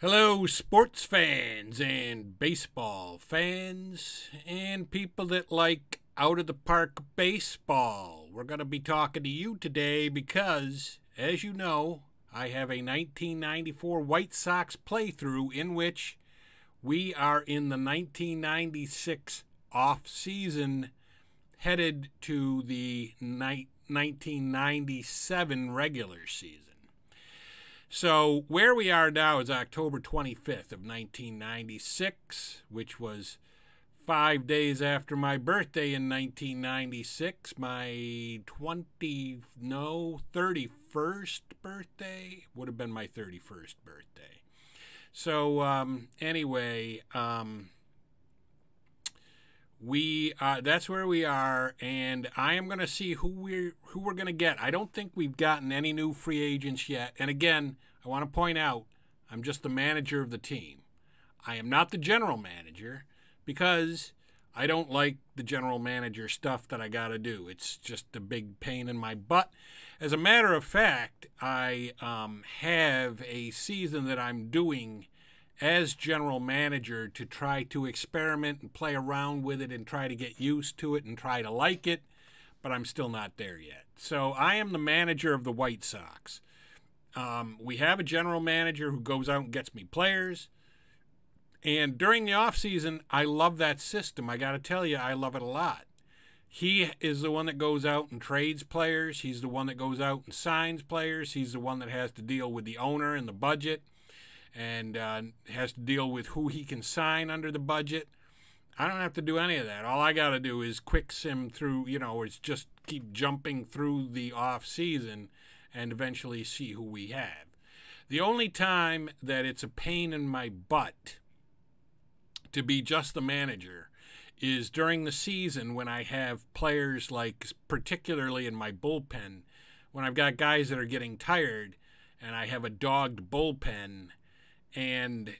Hello, sports fans and baseball fans and people that like out of the park baseball. We're going to be talking to you today because, as you know, I have a 1994 White Sox playthrough in which we are in the 1996 off season headed to the 1997 regular season. So where we are now is October 25th of 1996, which was five days after my birthday in 1996, my 20 no 31st birthday would have been my 31st birthday. So um, anyway, um, we uh, that's where we are, and I am going to see who we're who we're going to get. I don't think we've gotten any new free agents yet. And again, I want to point out, I'm just the manager of the team. I am not the general manager because I don't like the general manager stuff that I got to do. It's just a big pain in my butt. As a matter of fact, I um, have a season that I'm doing as general manager to try to experiment and play around with it and try to get used to it and try to like it, but I'm still not there yet. So I am the manager of the White Sox. Um, we have a general manager who goes out and gets me players. And during the offseason, I love that system. I got to tell you, I love it a lot. He is the one that goes out and trades players. He's the one that goes out and signs players. He's the one that has to deal with the owner and the budget and uh, has to deal with who he can sign under the budget. I don't have to do any of that. All I got to do is quick sim through, you know, it's just keep jumping through the off season and eventually see who we have. The only time that it's a pain in my butt to be just the manager is during the season when I have players like, particularly in my bullpen, when I've got guys that are getting tired and I have a dogged bullpen and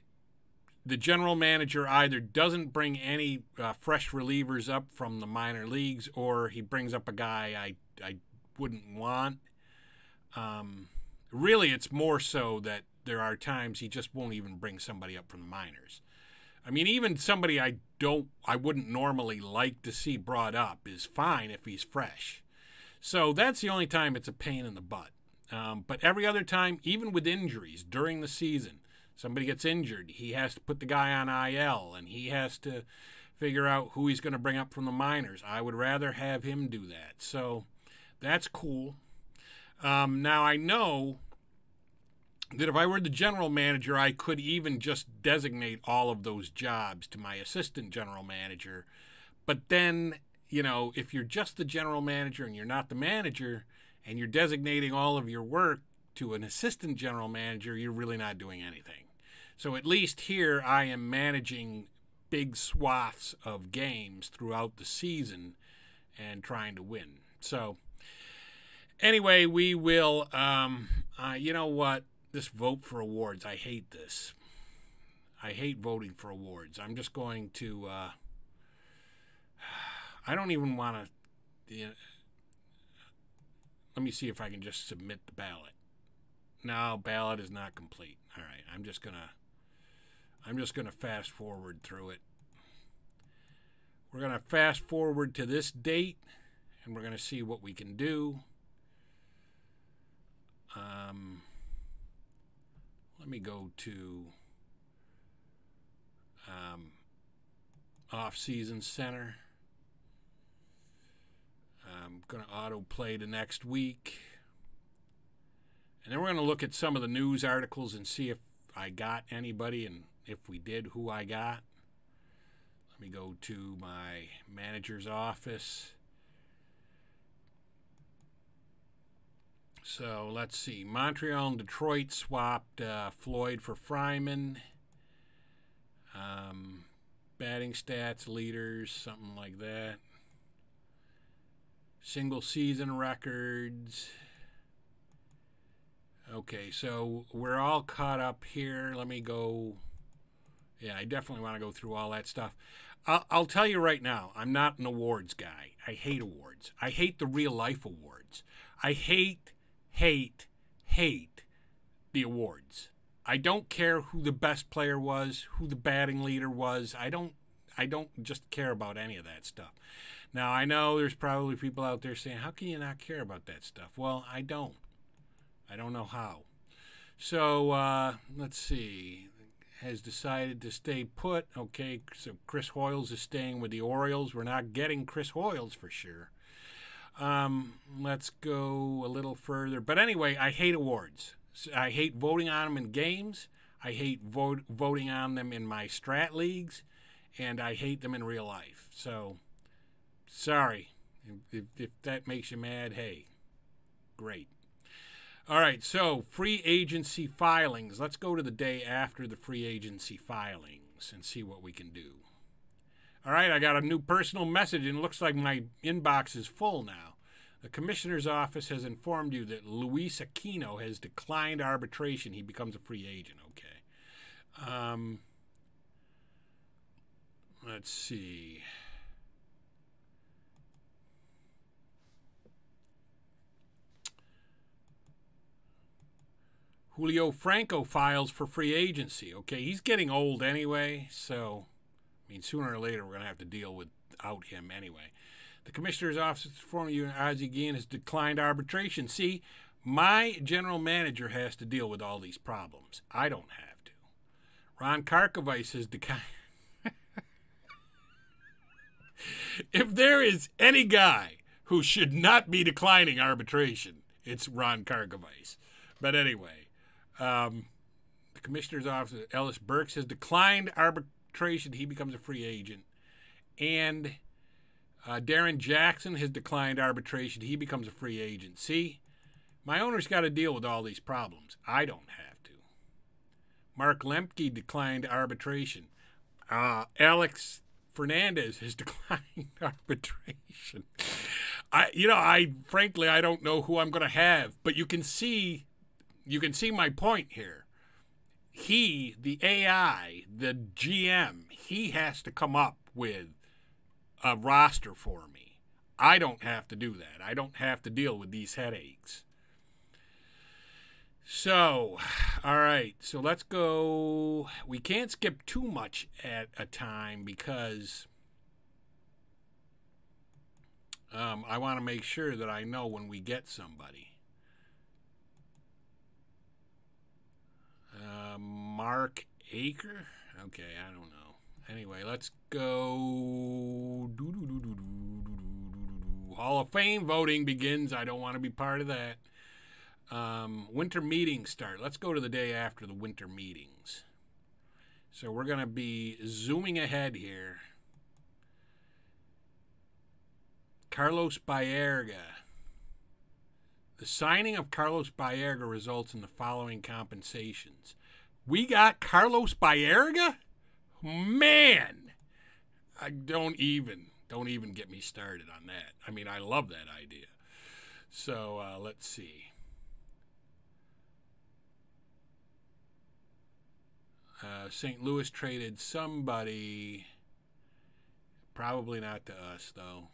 the general manager either doesn't bring any uh, fresh relievers up from the minor leagues or he brings up a guy I, I wouldn't want. Um, really, it's more so that there are times he just won't even bring somebody up from the minors. I mean, even somebody I don't, I wouldn't normally like to see brought up is fine if he's fresh. So that's the only time it's a pain in the butt. Um, but every other time, even with injuries during the season, somebody gets injured, he has to put the guy on IL and he has to figure out who he's going to bring up from the minors. I would rather have him do that. So that's cool. Um, now I know that if I were the general manager, I could even just designate all of those jobs to my assistant general manager. But then, you know, if you're just the general manager and you're not the manager and you're designating all of your work to an assistant general manager, you're really not doing anything. So at least here I am managing big swaths of games throughout the season and trying to win. So anyway, we will. Um, uh, you know what? This vote for awards, I hate this. I hate voting for awards. I'm just going to. Uh, I don't even want to. You know, let me see if I can just submit the ballot. No, ballot is not complete. All right, I'm just gonna. I'm just gonna fast forward through it. We're gonna fast forward to this date, and we're gonna see what we can do. Um, let me go to um, off-season center. I'm going to auto-play the next week. And then we're going to look at some of the news articles and see if I got anybody and if we did, who I got. Let me go to my manager's office. So let's see. Montreal and Detroit swapped uh, Floyd for Fryman. Um, batting stats, leaders, something like that. Single season records. Okay, so we're all caught up here. Let me go. Yeah, I definitely want to go through all that stuff. I'll, I'll tell you right now, I'm not an awards guy. I hate awards. I hate the real life awards. I hate hate, hate the awards. I don't care who the best player was, who the batting leader was. I don't I don't just care about any of that stuff. Now, I know there's probably people out there saying, "How can you not care about that stuff?" Well, I don't. I don't know how. So, uh, let's see. Has decided to stay put. Okay, so Chris Hoiles is staying with the Orioles. We're not getting Chris Hoiles for sure. Um, let's go a little further. But anyway, I hate awards. I hate voting on them in games. I hate vote, voting on them in my strat leagues, and I hate them in real life. So, sorry. If, if that makes you mad, hey, great. All right, so free agency filings. Let's go to the day after the free agency filings and see what we can do. All right, I got a new personal message, and it looks like my inbox is full now. The commissioner's office has informed you that Luis Aquino has declined arbitration. He becomes a free agent. Okay. Um, let's see. Julio Franco files for free agency. Okay, he's getting old anyway, so I mean, sooner or later we're going to have to deal without him anyway. The commissioner's office informing you Ozzie Guillen has declined arbitration. See, my general manager has to deal with all these problems. I don't have to. Ron Karkovice has declined. if there is any guy who should not be declining arbitration, it's Ron Karkovice. But anyway, um, the commissioner's office, Ellis Burks, has declined arbitration. He becomes a free agent. And uh, Darrin Jackson has declined arbitration. He becomes a free agent. See, my owner's got to deal with all these problems. I don't have to. Mark Lemke declined arbitration. Uh, Alex Fernandez has declined arbitration. I, you know, I frankly I don't know who I'm going to have, but you can see, you can see my point here. He, the AI, the GM, he has to come up with a roster for me. I don't have to do that. I don't have to deal with these headaches. So, all right. So let's go. We can't skip too much at a time because um, I want to make sure that I know when we get somebody. Uh, Mark Acre? Okay, I don't know. Anyway, let's go. Hall of Fame voting begins. I don't want to be part of that. Um, winter meetings start. Let's go to the day after the winter meetings. So we're going to be zooming ahead here. Carlos Baerga. The signing of Carlos Baerga results in the following compensations. We got Carlos Baerga? Man, I don't even don't even get me started on that. I mean, I love that idea. So uh, let's see. Uh, St. Louis traded somebody, probably not to us though.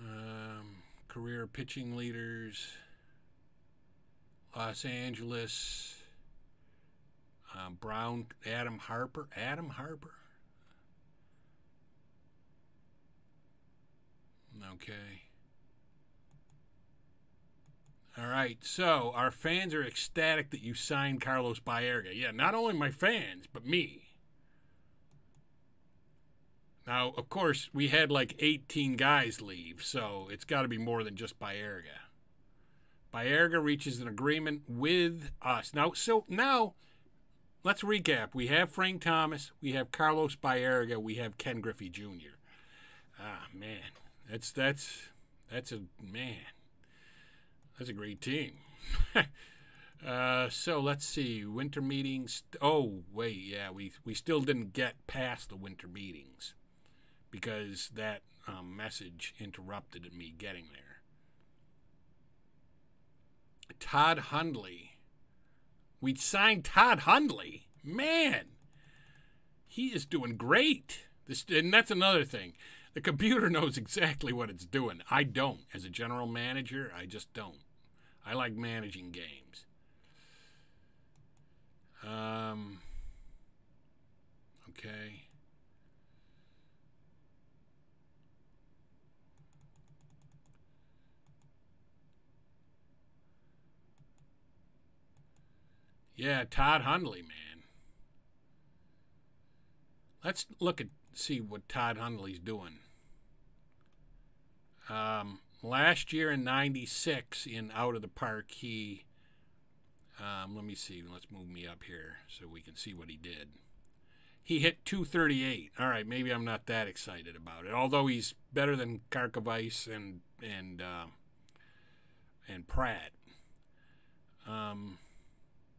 Um, career pitching leaders, Los Angeles. Um, Brown, Adam Harper. Adam Harper? Okay. All right, so our fans are ecstatic that you signed Carlos Baerga. Yeah, not only my fans, but me. Now, of course, we had like 18 guys leave, so it's got to be more than just Baerga. Baerga reaches an agreement with us. Now, so now let's recap. We have Frank Thomas, we have Carlos Baerga, we have Ken Griffey Jr. Ah man, that's that's that's a man. That's a great team. uh, so let's see. Winter meetings. Oh wait, yeah, we we still didn't get past the winter meetings because that um, message interrupted me getting there. Todd Hundley. We signed Todd Hundley. Man, he is doing great. This, and that's another thing. The computer knows exactly what it's doing. I don't. As a general manager, I just don't. I like managing games. Um, okay. Yeah, Todd Hundley, man. Let's look at see what Todd Hundley's doing. Um, last year in '96 in Out of the Park, he. Um, let me see. Let's move me up here so we can see what he did. He hit 238. All right, maybe I'm not that excited about it. Although he's better than Karkovice and and uh, and Pratt. Um,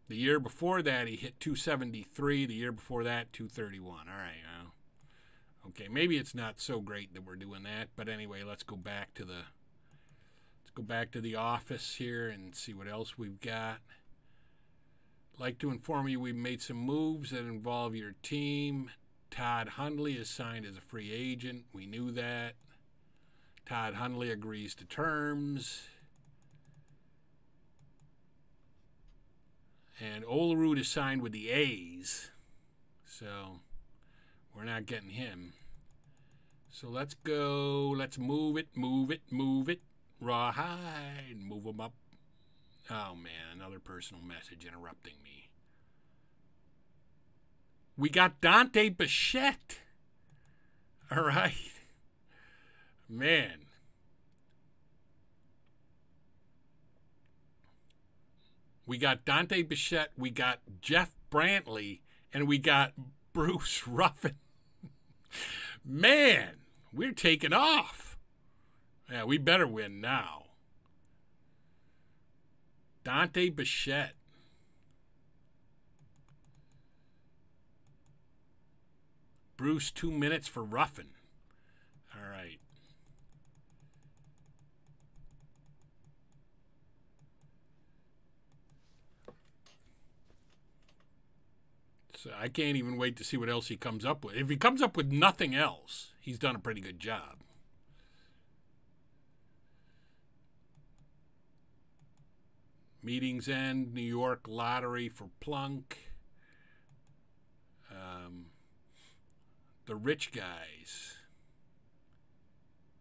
the year before that, he hit 273. The year before that, 231. All right. Uh, okay, maybe it's not so great that we're doing that, but anyway, let's go back to the let's go back to the office here and see what else we've got. Like to inform you, we've made some moves that involve your team. Todd Hundley is signed as a free agent. We knew that. Todd Hundley agrees to terms. And Olerud is signed with the A's. So we're not getting him. So let's go. Let's move it, move it, move it. Rawhide. Move them up. Oh, man. Another personal message interrupting me. We got Dante Bichette. All right. Man. We got Dante Bichette, we got Jeff Brantley, and we got Bruce Ruffin. Man, we're taking off. Yeah, we better win now. Dante Bichette. Bruce, two minutes for Ruffin. All right. I can't even wait to see what else he comes up with. If he comes up with nothing else, he's done a pretty good job. Meetings end. New York lottery for Plunk. Um, the rich guys.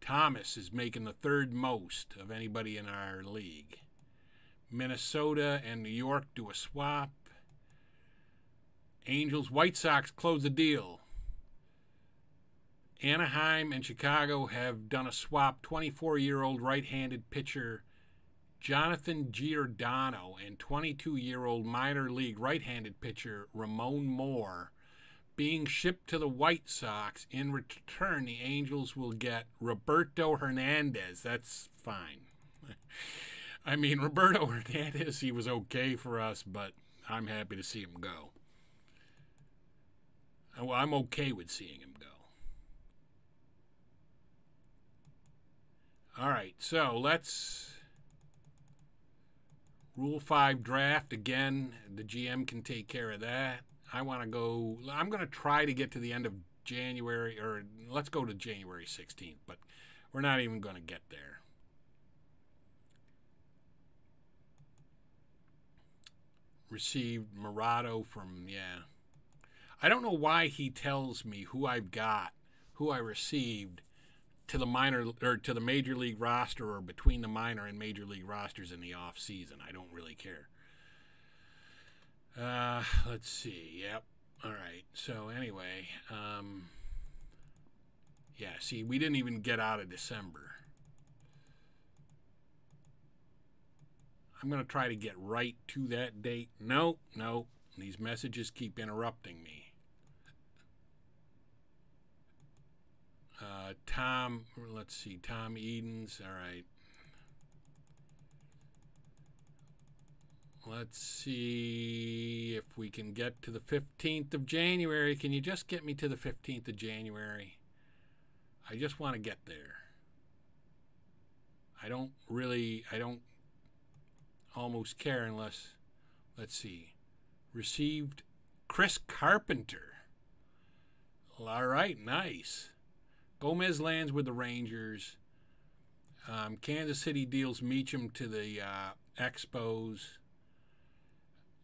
Thomas is making the third most of anybody in our league. Minnesota and New York do a swap. Angels, White Sox close the deal. Anaheim and Chicago have done a swap. 24 year old right handed pitcher Jonathan Giordano and 22 year old minor league right handed pitcher Ramon Moore being shipped to the White Sox. In return, the Angels will get Roberto Hernandez. That's fine. I mean, Roberto Hernandez, he was okay for us, but I'm happy to see him go. Well, I'm okay with seeing him go. All right, so let's. Rule 5 draft. Again, the GM can take care of that. I want to go. I'm going to try to get to the end of January, or let's go to January 16th, but we're not even going to get there. Received Murado from, yeah. I don't know why he tells me who I've got, who I received to the minor or to the major league roster or between the minor and major league rosters in the off season. I don't really care. Uh, let's see. Yep. All right. So anyway, um, yeah. See, we didn't even get out of December. I'm going to try to get right to that date. No, no. These messages keep interrupting me. Uh, Tom, let's see, Tom Edens. All right. Let's see if we can get to the 15th of January. Can you just get me to the 15th of January? I just want to get there. I don't really, I don't almost care unless, let's see, received Chris Carpenter. All right, nice. Gomez lands with the Rangers. Um, Kansas City deals Meacham to the uh, Expos.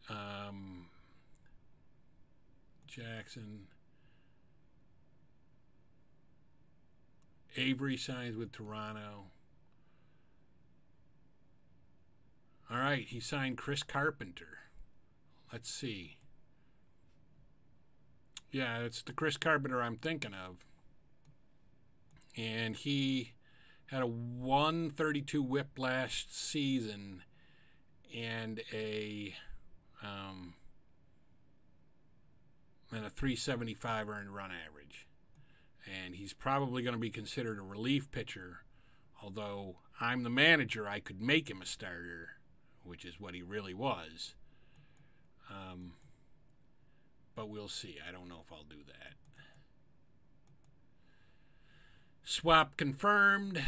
Um, Jackson. Avery signs with Toronto. All right, he signed Chris Carpenter. let's see. Yeah, it's the Chris Carpenter I'm thinking of. And he had a 132 whip last season and a um, and a 375 earned run average. And he's probably going to be considered a relief pitcher, although I'm the manager, I could make him a starter, which is what he really was. Um, but we'll see. I don't know if I'll do that. Swap confirmed.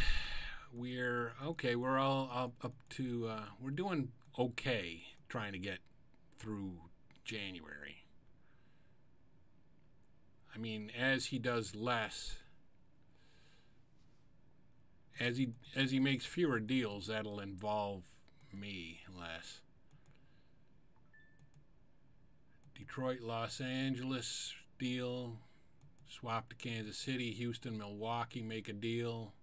We're okay. We're all up, up to. Uh, we're doing okay trying to get through January. I mean, as he does less, as he as he makes fewer deals, that'll involve me less. Detroit, Los Angeles deal. Swap to Kansas City, Houston, Milwaukee make a deal.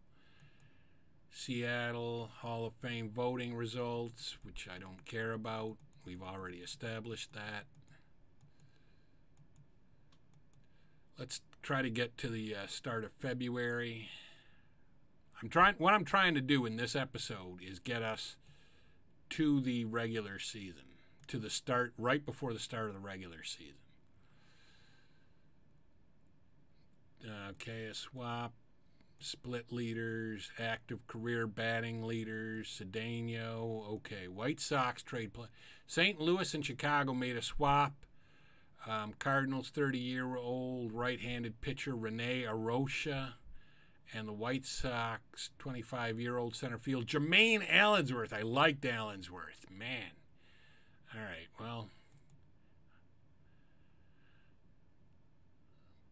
Seattle Hall of Fame voting results, which I don't care about. We've already established that. Let's try to get to the uh, start of February. I'm trying. What I'm trying to do in this episode is get us to the regular season to the start right before the start of the regular season. Okay, a swap, split leaders, active career batting leaders, Cedeno. Okay, White Sox trade play. St. Louis and Chicago made a swap. Um, Cardinals 30 year old right handed pitcher Rene Arocha and the White Sox 25 year old center field Jermaine Allensworth. I liked Allensworth. Man, all right, well.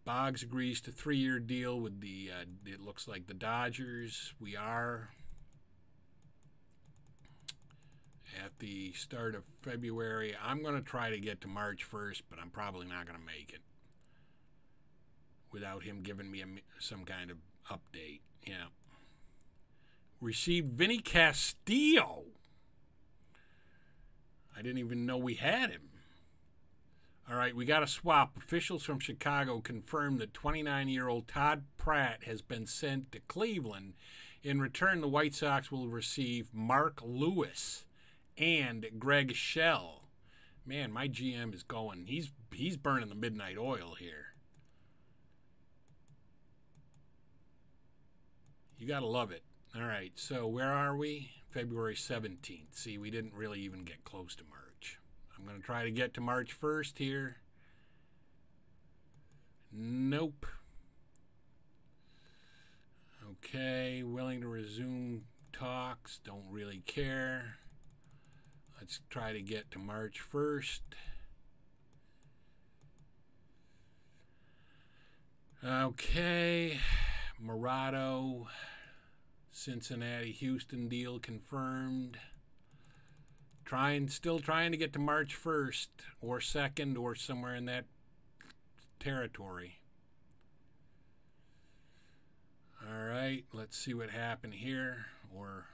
Boggs agrees to three-year deal with the. Uh, it looks like the Dodgers. We are at the start of February. I'm going to try to get to March 1st, but I'm probably not going to make it without him giving me a, some kind of update. Yeah. Received Vinny Castilla I didn't even know we had him. All right, we got a swap. Officials from Chicago confirmed that 29 year old Todd Pratt has been sent to Cleveland. In return, the White Sox will receive Mark Lewis and Greg Shell. Man, my GM is going. He's he's burning the midnight oil here. You got to love it. All right, so where are we? February 17th. See, we didn't really even get close to March. I'm going to try to get to March 1st here. Nope. Okay, willing to resume talks. Don't really care. Let's try to get to March 1st. Okay, Murado. Cincinnati Houston deal confirmed. Trying, still trying to get to March 1st or 2nd or somewhere in that territory. All right, let's see what happened here, or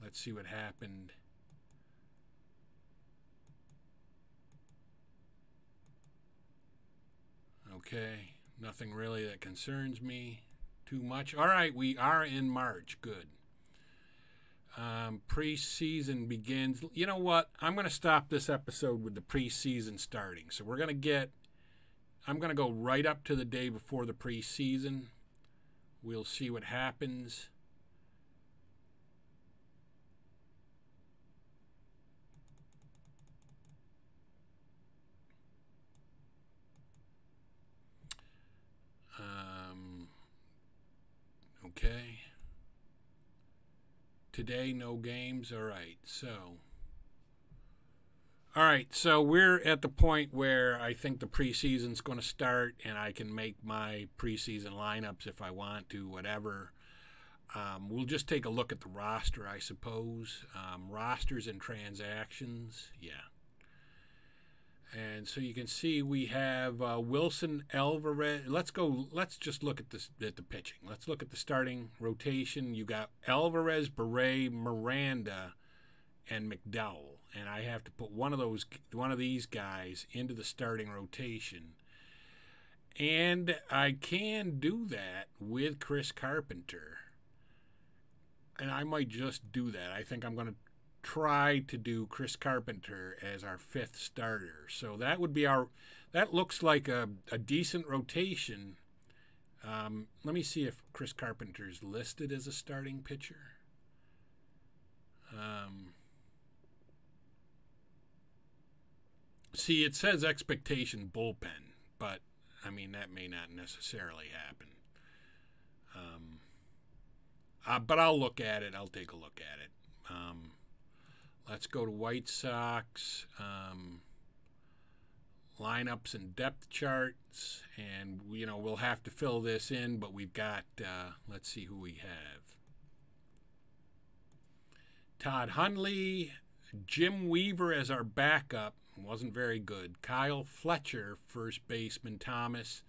let's see what happened. Okay, nothing really that concerns me too much. All right, we are in March. Good. Um, preseason begins. You know what? I'm going to stop this episode with the preseason starting. So we're going to get. I'm going to go right up to the day before the preseason. We'll see what happens. Okay. Today, no games. All right. So. All right, so we're at the point where I think the preseason's going to start, and I can make my preseason lineups if I want to, whatever. Um, we'll just take a look at the roster, I suppose. Um, rosters and transactions, yeah. And so you can see we have uh, Wilson Alvarez. Let's go. Let's just look at this at the pitching. Let's look at the starting rotation. You got Alvarez, Beret, Miranda, and McDowell. and I have to put one of those one of these guys into the starting rotation. And I can do that with Chris Carpenter. And I might just do that. I think I'm going to try to do Chris Carpenter as our fifth starter. So that would be our that looks like a, a decent rotation. Um, let me see if Chris Carpenter's listed as a starting pitcher. Um, see, it says expectation bullpen, but I mean that may not necessarily happen. Um, uh, but I'll look at it. I'll take a look at it. Um, let's go to White Sox um, lineups and depth charts, and you know we'll have to fill this in. But we've got. Uh, let's see who we have. Todd Hundley, Jim Weaver as our backup wasn't very good. Kyle Fletcher, first baseman Thomas,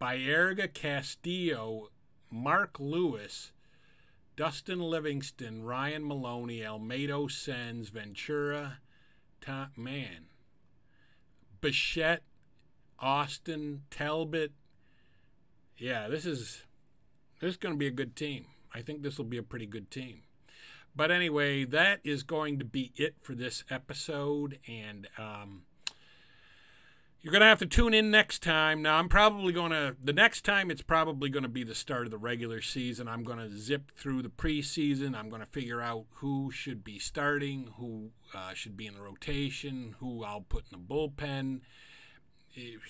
Baerga Castilla, Mark Lewis, Dustin Livingston, Ryan Maloney, Almedo Sens, Ventura, Tom, man, Bichette, Austin, Talbot. Yeah, this is this is going to be a good team. I think this will be a pretty good team. But anyway, that is going to be it for this episode. And um, you're going to have to tune in next time. Now, I'm probably going to, the next time it's probably going to be the start of the regular season. I'm going to zip through the preseason. I'm going to figure out who should be starting, who uh, should be in the rotation, who I'll put in the bullpen.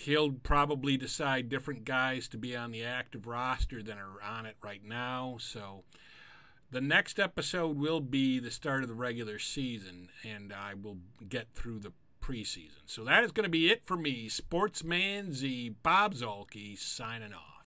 He'll probably decide different guys to be on the active roster than are on it right now. So, the next episode will be the start of the regular season, and I will get through the preseason. So that is going to be it for me, Sportsman Z, Bob Zuhlke, signing off.